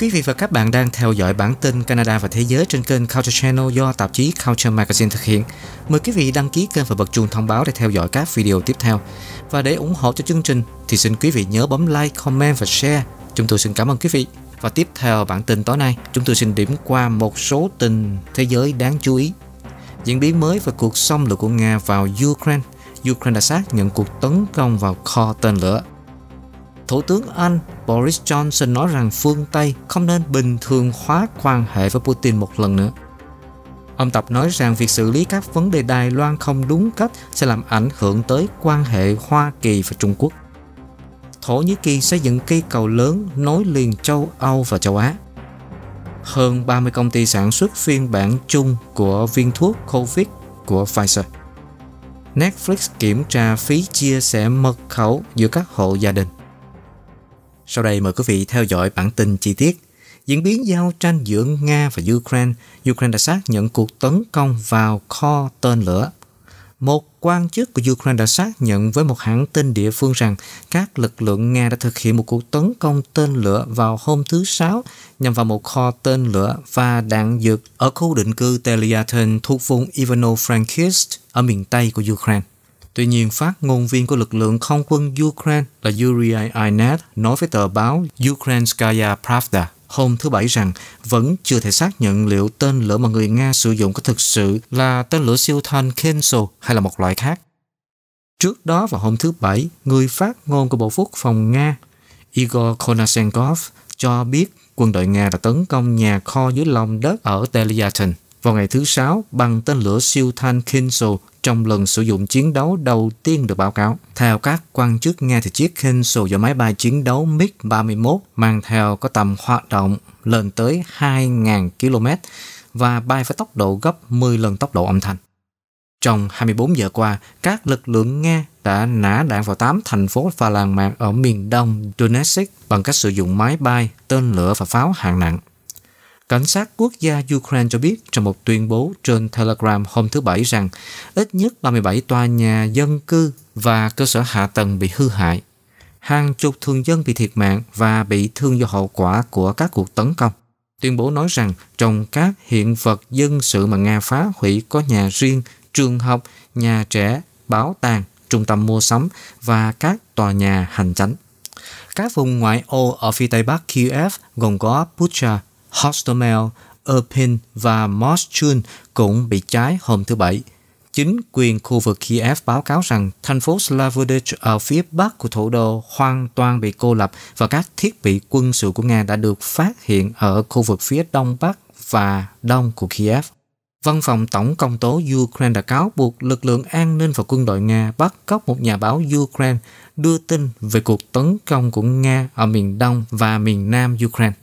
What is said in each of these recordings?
Quý vị và các bạn đang theo dõi bản tin Canada và Thế giới trên kênh Culture Channel do tạp chí Culture Magazine thực hiện. Mời quý vị đăng ký kênh và bật chuông thông báo để theo dõi các video tiếp theo. Và để ủng hộ cho chương trình thì xin quý vị nhớ bấm like, comment và share. Chúng tôi xin cảm ơn quý vị. Và tiếp theo bản tin tối nay, chúng tôi xin điểm qua một số tin thế giới đáng chú ý. Diễn biến mới về cuộc xâm lược của Nga vào Ukraine. Ukraine đã xác nhận cuộc tấn công vào kho tên lửa Thủ tướng Anh Boris Johnson nói rằng phương Tây không nên bình thường hóa quan hệ với Putin một lần nữa. Ông Tập nói rằng việc xử lý các vấn đề Đài Loan không đúng cách sẽ làm ảnh hưởng tới quan hệ Hoa Kỳ và Trung Quốc. Thổ Nhĩ Kỳ xây dựng cây cầu lớn nối liền châu Âu và châu Á. Hơn 30 công ty sản xuất phiên bản chung của viên thuốc COVID của Pfizer. Netflix kiểm tra phí chia sẻ mật khẩu giữa các hộ gia đình. Sau đây mời quý vị theo dõi bản tin chi tiết. Diễn biến giao tranh giữa Nga và Ukraine, Ukraine đã xác nhận cuộc tấn công vào kho tên lửa. Một quan chức của Ukraine đã xác nhận với một hãng tin địa phương rằng các lực lượng Nga đã thực hiện một cuộc tấn công tên lửa vào hôm thứ Sáu nhằm vào một kho tên lửa và đạn dược ở khu định cư Teliatin thuộc vùng Ivano-Frankivsk ở miền Tây của Ukraine. Tuy nhiên, phát ngôn viên của lực lượng không quân Ukraine là Yuri Inet nói với tờ báo Ukrainskaya Pravda hôm thứ Bảy rằng vẫn chưa thể xác nhận liệu tên lửa mà người Nga sử dụng có thực sự là tên lửa siêu thanh Kenso hay là một loại khác. Trước đó vào hôm thứ Bảy, người phát ngôn của Bộ Quốc phòng Nga Igor Konashenkov cho biết quân đội Nga đã tấn công nhà kho dưới lòng đất ở Teliatin vào ngày thứ Sáu bằng tên lửa siêu thanh Kenso trong lần sử dụng chiến đấu đầu tiên được báo cáo. Theo các quan chức Nga thì chiếc Kenso do máy bay chiến đấu MiG-31 mang theo có tầm hoạt động lên tới 2.000 km và bay với tốc độ gấp 10 lần tốc độ âm thanh. Trong 24 giờ qua, các lực lượng Nga đã nã đạn vào 8 thành phố và làng mạc ở miền đông Donetsk bằng cách sử dụng máy bay, tên lửa và pháo hạng nặng. Cảnh sát quốc gia Ukraine cho biết trong một tuyên bố trên Telegram hôm thứ Bảy rằng ít nhất 37 tòa nhà dân cư và cơ sở hạ tầng bị hư hại. Hàng chục thường dân bị thiệt mạng và bị thương do hậu quả của các cuộc tấn công. Tuyên bố nói rằng trong các hiện vật dân sự mà Nga phá hủy có nhà riêng, trường học, nhà trẻ, bảo tàng, trung tâm mua sắm và các tòa nhà hành chánh. Các vùng ngoại ô ở phía tây bắc Kiev gồm có Bucha, Hostomel, Irpin và Moschun cũng bị cháy hôm thứ Bảy. Chính quyền khu vực Kiev báo cáo rằng thành phố Slavodich ở phía bắc của thủ đô hoàn toàn bị cô lập và các thiết bị quân sự của Nga đã được phát hiện ở khu vực phía đông bắc và đông của Kiev. Văn phòng Tổng công tố Ukraine đã cáo buộc lực lượng an ninh và quân đội Nga bắt cóc một nhà báo Ukraine đưa tin về cuộc tấn công của Nga ở miền đông và miền nam Ukraine.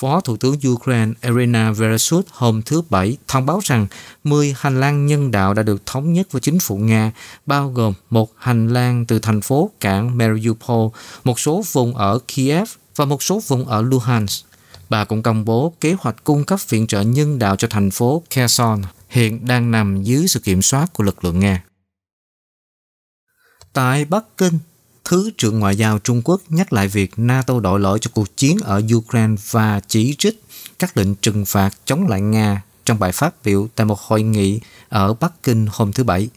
Phó Thủ tướng Ukraine Irina Vereshchuk hôm thứ Bảy thông báo rằng 10 hành lang nhân đạo đã được thống nhất với chính phủ Nga, bao gồm một hành lang từ thành phố cảng Mariupol, một số vùng ở Kiev và một số vùng ở Luhansk. Bà cũng công bố kế hoạch cung cấp viện trợ nhân đạo cho thành phố Kherson, hiện đang nằm dưới sự kiểm soát của lực lượng Nga. Tại Bắc Kinh, Thứ trưởng Ngoại giao Trung Quốc nhắc lại việc NATO đội lỗi cho cuộc chiến ở Ukraine và chỉ trích các lệnh trừng phạt chống lại Nga trong bài phát biểu tại một hội nghị ở Bắc Kinh hôm thứ Bảy.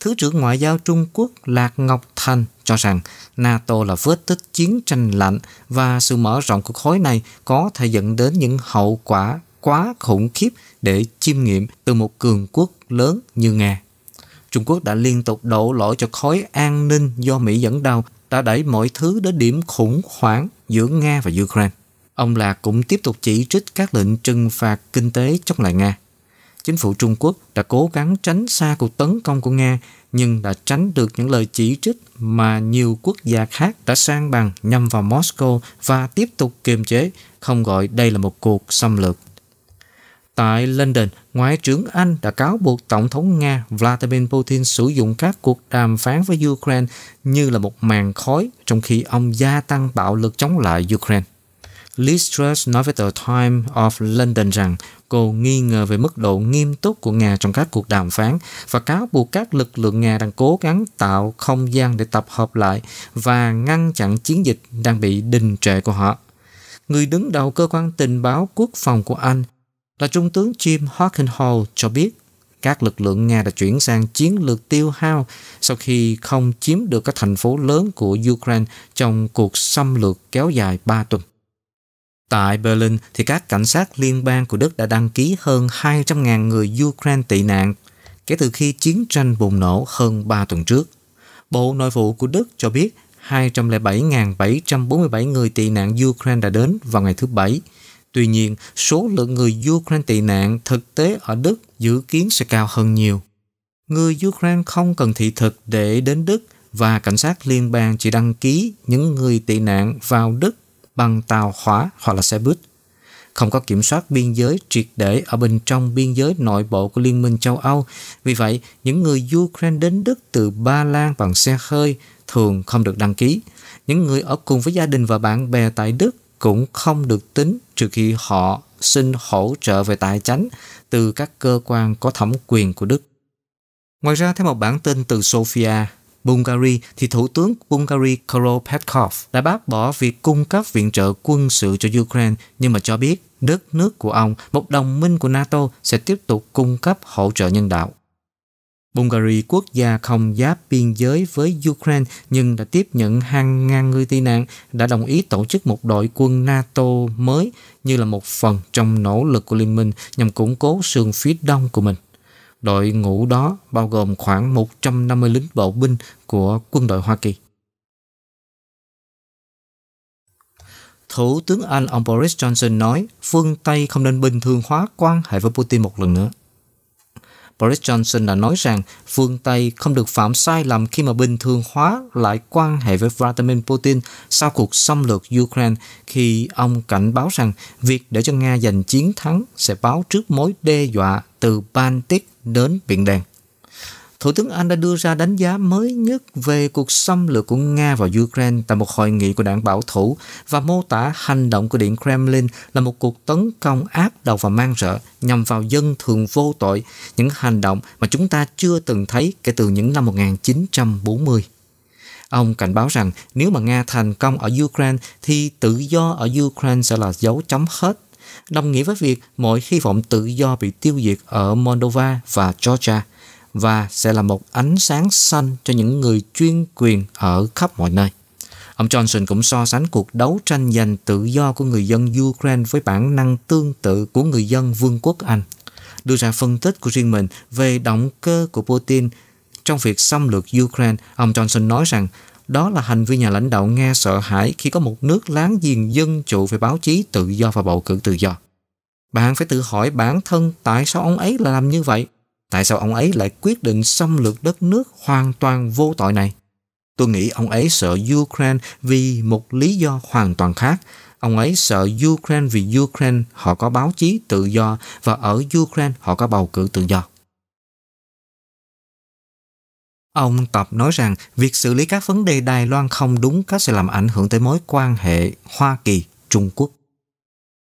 Thứ trưởng Ngoại giao Trung Quốc Lạc Ngọc Thanh cho rằng NATO là vết tích chiến tranh lạnh và sự mở rộng của khối này có thể dẫn đến những hậu quả quá khủng khiếp để chiêm nghiệm từ một cường quốc lớn như Nga. Trung Quốc đã liên tục đổ lỗi cho khối an ninh do Mỹ dẫn đầu đã đẩy mọi thứ đến điểm khủng hoảng giữa Nga và Ukraine. Ông Lạc cũng tiếp tục chỉ trích các lệnh trừng phạt kinh tế chống lại Nga. Chính phủ Trung Quốc đã cố gắng tránh xa cuộc tấn công của Nga nhưng đã tránh được những lời chỉ trích mà nhiều quốc gia khác đã sang bằng nhằm vào Moscow và tiếp tục kiềm chế, không gọi đây là một cuộc xâm lược. Tại London, Ngoại trưởng Anh đã cáo buộc Tổng thống Nga Vladimir Putin sử dụng các cuộc đàm phán với Ukraine như là một màn khói trong khi ông gia tăng bạo lực chống lại Ukraine. Liz Truss nói với tờ Time of London rằng cô nghi ngờ về mức độ nghiêm túc của Nga trong các cuộc đàm phán và cáo buộc các lực lượng Nga đang cố gắng tạo không gian để tập hợp lại và ngăn chặn chiến dịch đang bị đình trệ của họ. người đứng đầu cơ quan tình báo quốc phòng của Anh là Trung tướng Jim Hockenhall cho biết, các lực lượng Nga đã chuyển sang chiến lược tiêu hao sau khi không chiếm được các thành phố lớn của Ukraine trong cuộc xâm lược kéo dài 3 tuần. Tại Berlin thì các cảnh sát liên bang của Đức đã đăng ký hơn 200.000 người Ukraine tị nạn kể từ khi chiến tranh bùng nổ hơn 3 tuần trước. Bộ Nội vụ của Đức cho biết 207.747 người tị nạn Ukraine đã đến vào ngày thứ Bảy. Tuy nhiên, số lượng người Ukraine tị nạn thực tế ở Đức dự kiến sẽ cao hơn nhiều. Người Ukraine không cần thị thực để đến Đức và cảnh sát liên bang chỉ đăng ký những người tị nạn vào Đức bằng tàu hỏa hoặc là xe buýt. Không có kiểm soát biên giới triệt để ở bên trong biên giới nội bộ của Liên minh châu Âu. Vì vậy, những người Ukraine đến Đức từ Ba Lan bằng xe hơi thường không được đăng ký. Những người ở cùng với gia đình và bạn bè tại Đức cũng không được tính trừ khi họ xin hỗ trợ về tài chính từ các cơ quan có thẩm quyền của Đức. Ngoài ra, theo một bản tin từ Sofia, Bulgaria thì Thủ tướng Bulgaria Karol Petkov đã bác bỏ việc cung cấp viện trợ quân sự cho Ukraine nhưng mà cho biết đất nước của ông, một đồng minh của NATO, sẽ tiếp tục cung cấp hỗ trợ nhân đạo. Bulgaria, quốc gia không giáp biên giới với Ukraine nhưng đã tiếp nhận hàng ngàn người tị nạn, đã đồng ý tổ chức một đội quân NATO mới như là một phần trong nỗ lực của liên minh nhằm củng cố sườn phía đông của mình. Đội ngũ đó bao gồm khoảng 150 lính bộ binh của quân đội Hoa Kỳ. Thủ tướng Anh ông Boris Johnson nói phương Tây không nên bình thường hóa quan hệ với Putin một lần nữa. Boris Johnson đã nói rằng phương Tây không được phạm sai lầm khi mà bình thường hóa lại quan hệ với Vladimir Putin sau cuộc xâm lược Ukraine, khi ông cảnh báo rằng việc để cho Nga giành chiến thắng sẽ báo trước mối đe dọa từ Baltic đến Biển Đen. Thủ tướng Anh đã đưa ra đánh giá mới nhất về cuộc xâm lược của Nga vào Ukraine tại một hội nghị của đảng bảo thủ và mô tả hành động của Điện Kremlin là một cuộc tấn công áp đầu và mang rợ nhằm vào dân thường vô tội, những hành động mà chúng ta chưa từng thấy kể từ những năm 1940. Ông cảnh báo rằng nếu mà Nga thành công ở Ukraine thì tự do ở Ukraine sẽ là dấu chấm hết đồng nghĩa với việc mọi hy vọng tự do bị tiêu diệt ở Moldova và Georgia và sẽ là một ánh sáng xanh cho những người chuyên quyền ở khắp mọi nơi. Ông Johnson cũng so sánh cuộc đấu tranh giành tự do của người dân Ukraine với bản năng tương tự của người dân Vương quốc Anh, đưa ra phân tích của riêng mình về động cơ của Putin trong việc xâm lược Ukraine. Ông Johnson nói rằng đó là hành vi nhà lãnh đạo Nga sợ hãi khi có một nước láng giềng dân chủ về báo chí tự do và bầu cử tự do. Bạn phải tự hỏi bản thân tại sao ông ấy lại làm như vậy? Tại sao ông ấy lại quyết định xâm lược đất nước hoàn toàn vô tội này? Tôi nghĩ ông ấy sợ Ukraine vì một lý do hoàn toàn khác. Ông ấy sợ Ukraine vì Ukraine họ có báo chí tự do và ở Ukraine họ có bầu cử tự do. Ông Tập nói rằng việc xử lý các vấn đề Đài Loan không đúng cách sẽ làm ảnh hưởng tới mối quan hệ Hoa Kỳ-Trung Quốc.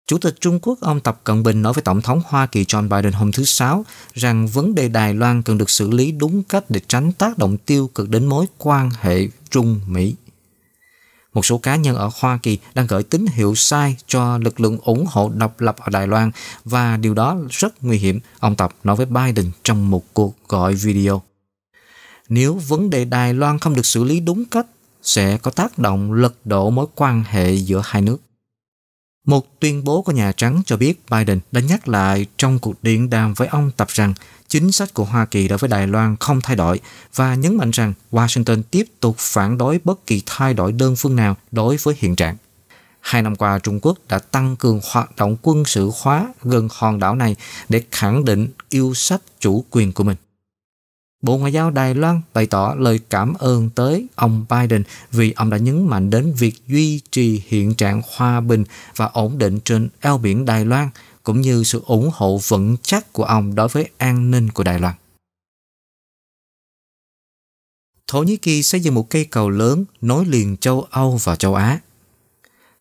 Chủ tịch Trung Quốc ông Tập Cận Bình nói với Tổng thống Hoa Kỳ John Biden hôm thứ Sáu rằng vấn đề Đài Loan cần được xử lý đúng cách để tránh tác động tiêu cực đến mối quan hệ Trung-Mỹ. Một số cá nhân ở Hoa Kỳ đang gửi tín hiệu sai cho lực lượng ủng hộ độc lập ở Đài Loan và điều đó rất nguy hiểm, ông Tập nói với Biden trong một cuộc gọi video. Nếu vấn đề Đài Loan không được xử lý đúng cách, sẽ có tác động lật đổ mối quan hệ giữa hai nước. Một tuyên bố của Nhà Trắng cho biết Biden đã nhắc lại trong cuộc điện đàm với ông Tập rằng chính sách của Hoa Kỳ đối với Đài Loan không thay đổi và nhấn mạnh rằng Washington tiếp tục phản đối bất kỳ thay đổi đơn phương nào đối với hiện trạng. Hai năm qua, Trung Quốc đã tăng cường hoạt động quân sự hóa gần hòn đảo này để khẳng định yêu sách chủ quyền của mình. Bộ Ngoại giao Đài Loan bày tỏ lời cảm ơn tới ông Biden vì ông đã nhấn mạnh đến việc duy trì hiện trạng hòa bình và ổn định trên eo biển Đài Loan, cũng như sự ủng hộ vững chắc của ông đối với an ninh của Đài Loan. Thổ Nhĩ Kỳ xây dựng một cây cầu lớn nối liền châu Âu và châu Á.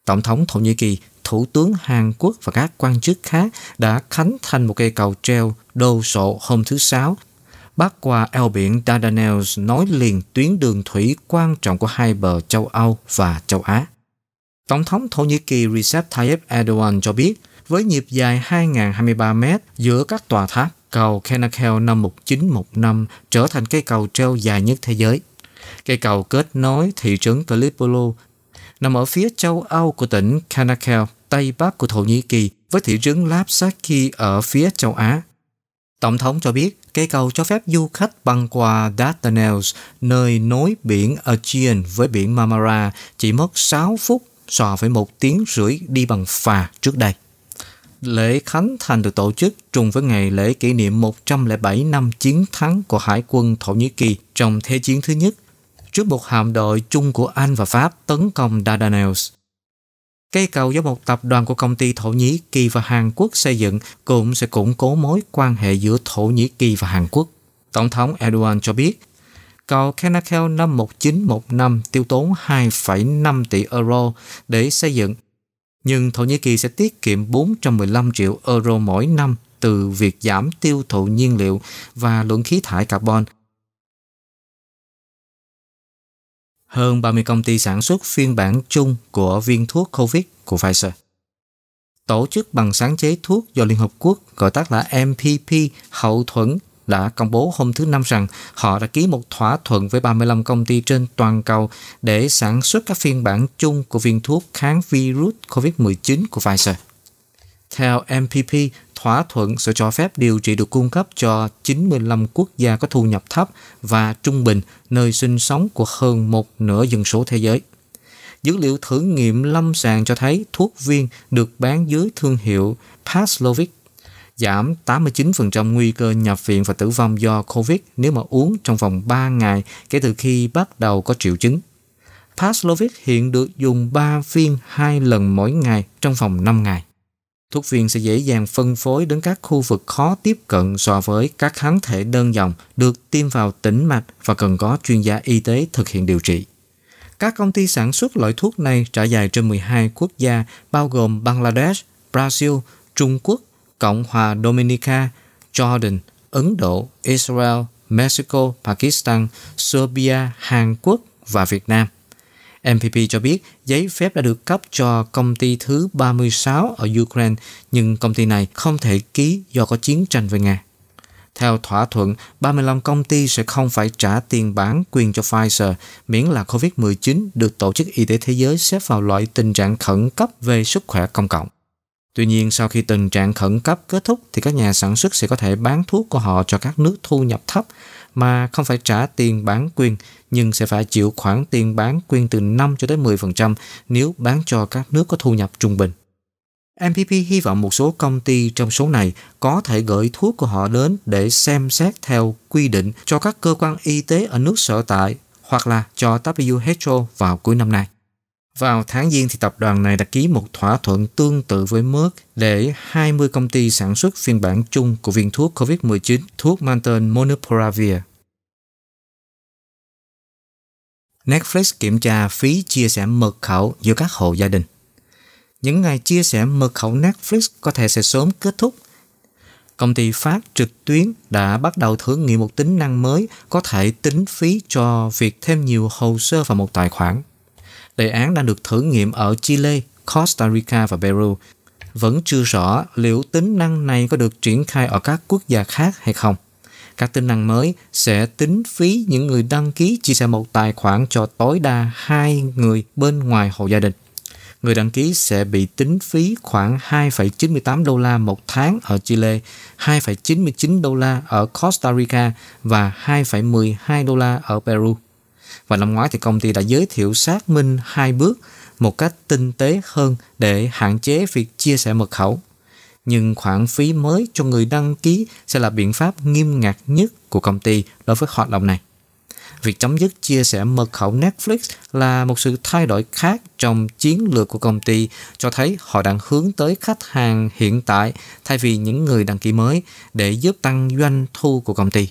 Tổng thống Thổ Nhĩ Kỳ, Thủ tướng Hàn Quốc và các quan chức khác đã khánh thành một cây cầu treo đồ sộ hôm thứ Sáu bắc qua eo biển Dardanelles nối liền tuyến đường thủy quan trọng của hai bờ châu Âu và châu Á. Tổng thống Thổ Nhĩ Kỳ Recep Tayyip Erdogan cho biết, với nhịp dài 2.023 mét giữa các tòa tháp, cầu Kenakel năm 1915 trở thành cây cầu treo dài nhất thế giới. Cây cầu kết nối thị trấn Gallipoli nằm ở phía châu Âu của tỉnh Kanakel, Tây Bắc của Thổ Nhĩ Kỳ với thị trấn Lapsaki ở phía châu Á. Tổng thống cho biết cây cầu cho phép du khách băng qua Dardanelles, nơi nối biển Aegean với biển Marmara chỉ mất 6 phút so với một tiếng rưỡi đi bằng phà trước đây. Lễ khánh thành được tổ chức trùng với ngày lễ kỷ niệm 107 năm chiến thắng của Hải quân Thổ Nhĩ Kỳ trong Thế chiến thứ nhất trước một hạm đội chung của Anh và Pháp tấn công Dardanelles. Cây cầu do một tập đoàn của công ty Thổ Nhĩ Kỳ và Hàn Quốc xây dựng cũng sẽ củng cố mối quan hệ giữa Thổ Nhĩ Kỳ và Hàn Quốc. Tổng thống Erdogan cho biết, cầu Kenakel năm 1915 tiêu tốn 2,5 tỷ euro để xây dựng, nhưng Thổ Nhĩ Kỳ sẽ tiết kiệm 415 triệu euro mỗi năm từ việc giảm tiêu thụ nhiên liệu và lượng khí thải carbon hơn 30 công ty sản xuất phiên bản chung của viên thuốc COVID của Pfizer. Tổ chức bằng sáng chế thuốc do Liên Hợp Quốc gọi tắt là MPP hậu thuẫn đã công bố hôm thứ Năm rằng họ đã ký một thỏa thuận với 35 công ty trên toàn cầu để sản xuất các phiên bản chung của viên thuốc kháng virus COVID-19 của Pfizer. Theo MPP, thỏa thuận sẽ cho phép điều trị được cung cấp cho 95 quốc gia có thu nhập thấp và trung bình, nơi sinh sống của hơn một nửa dân số thế giới. Dữ liệu thử nghiệm lâm sàng cho thấy thuốc viên được bán dưới thương hiệu Paxlovid, giảm 89% nguy cơ nhập viện và tử vong do COVID nếu mà uống trong vòng 3 ngày kể từ khi bắt đầu có triệu chứng. Paxlovid hiện được dùng 3 viên 2 lần mỗi ngày trong vòng 5 ngày. Thuốc viên sẽ dễ dàng phân phối đến các khu vực khó tiếp cận so với các kháng thể đơn dòng được tiêm vào tĩnh mạch và cần có chuyên gia y tế thực hiện điều trị. Các công ty sản xuất loại thuốc này trải dài trên 12 quốc gia bao gồm Bangladesh, Brazil, Trung Quốc, Cộng hòa Dominica, Jordan, Ấn Độ, Israel, Mexico, Pakistan, Serbia, Hàn Quốc và Việt Nam. MPP cho biết giấy phép đã được cấp cho công ty thứ 36 ở Ukraine, nhưng công ty này không thể ký do có chiến tranh với Nga. Theo thỏa thuận, 35 công ty sẽ không phải trả tiền bán quyền cho Pfizer miễn là COVID-19 được Tổ chức Y tế Thế giới xếp vào loại tình trạng khẩn cấp về sức khỏe công cộng. Tuy nhiên, sau khi tình trạng khẩn cấp kết thúc thì các nhà sản xuất sẽ có thể bán thuốc của họ cho các nước thu nhập thấp mà không phải trả tiền bán quyền, nhưng sẽ phải chịu khoản tiền bán quyền từ 5 cho tới 10% nếu bán cho các nước có thu nhập trung bình. MPP hy vọng một số công ty trong số này có thể gửi thuốc của họ đến để xem xét theo quy định cho các cơ quan y tế ở nước sở tại hoặc là cho WHO vào cuối năm nay. Vào tháng Giêng thì tập đoàn này đã ký một thỏa thuận tương tự với Merck để 20 công ty sản xuất phiên bản chung của viên thuốc COVID-19, thuốc mang tên Monopiravir. Netflix kiểm tra phí chia sẻ mật khẩu giữa các hộ gia đình. Những ngày chia sẻ mật khẩu Netflix có thể sẽ sớm kết thúc. Công ty phát trực tuyến đã bắt đầu thử nghiệm một tính năng mới có thể tính phí cho việc thêm nhiều hồ sơ vào một tài khoản. Đề án đang được thử nghiệm ở Chile, Costa Rica và Peru. Vẫn chưa rõ liệu tính năng này có được triển khai ở các quốc gia khác hay không. Các tính năng mới sẽ tính phí những người đăng ký chia sẻ một tài khoản cho tối đa hai người bên ngoài hộ gia đình. Người đăng ký sẽ bị tính phí khoảng 2,98 đô la một tháng ở Chile, 2,99 đô la ở Costa Rica và 2,12 đô la ở Peru. Và năm ngoái thì công ty đã giới thiệu xác minh hai bước một cách tinh tế hơn để hạn chế việc chia sẻ mật khẩu. Nhưng khoản phí mới cho người đăng ký sẽ là biện pháp nghiêm ngặt nhất của công ty đối với hoạt động này. Việc chấm dứt chia sẻ mật khẩu Netflix là một sự thay đổi khác trong chiến lược của công ty, cho thấy họ đang hướng tới khách hàng hiện tại thay vì những người đăng ký mới để giúp tăng doanh thu của công ty.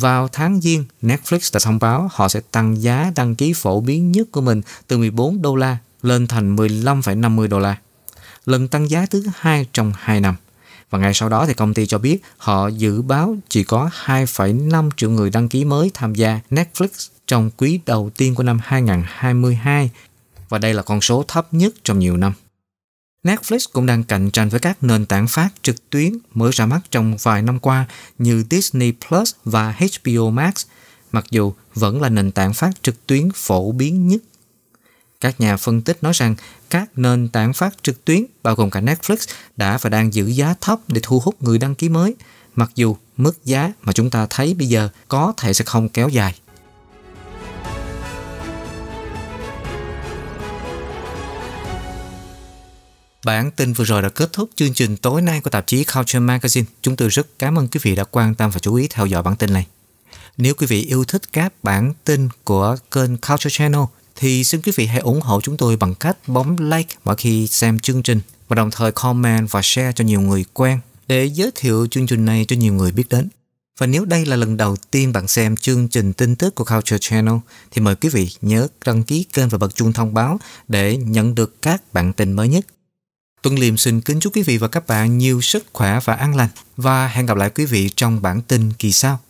Vào tháng Giêng, Netflix đã thông báo họ sẽ tăng giá đăng ký phổ biến nhất của mình từ 14 đô la lên thành 15,50 đô la. Lần tăng giá thứ hai trong 2 năm. Và ngay sau đó thì công ty cho biết họ dự báo chỉ có 2,5 triệu người đăng ký mới tham gia Netflix trong quý đầu tiên của năm 2022 và đây là con số thấp nhất trong nhiều năm. Netflix cũng đang cạnh tranh với các nền tảng phát trực tuyến mới ra mắt trong vài năm qua như Disney Plus và HBO Max, mặc dù vẫn là nền tảng phát trực tuyến phổ biến nhất. Các nhà phân tích nói rằng các nền tảng phát trực tuyến, bao gồm cả Netflix, đã và đang giữ giá thấp để thu hút người đăng ký mới, mặc dù mức giá mà chúng ta thấy bây giờ có thể sẽ không kéo dài. Bản tin vừa rồi đã kết thúc chương trình tối nay của tạp chí Culture Magazine. Chúng tôi rất cảm ơn quý vị đã quan tâm và chú ý theo dõi bản tin này. Nếu quý vị yêu thích các bản tin của kênh Culture Channel, thì xin quý vị hãy ủng hộ chúng tôi bằng cách bấm like mỗi khi xem chương trình và đồng thời comment và share cho nhiều người quen để giới thiệu chương trình này cho nhiều người biết đến. Và nếu đây là lần đầu tiên bạn xem chương trình tin tức của Culture Channel, thì mời quý vị nhớ đăng ký kênh và bật chuông thông báo để nhận được các bản tin mới nhất. Tuấn Liêm xin kính chúc quý vị và các bạn nhiều sức khỏe và an lành và hẹn gặp lại quý vị trong bản tin kỳ sau.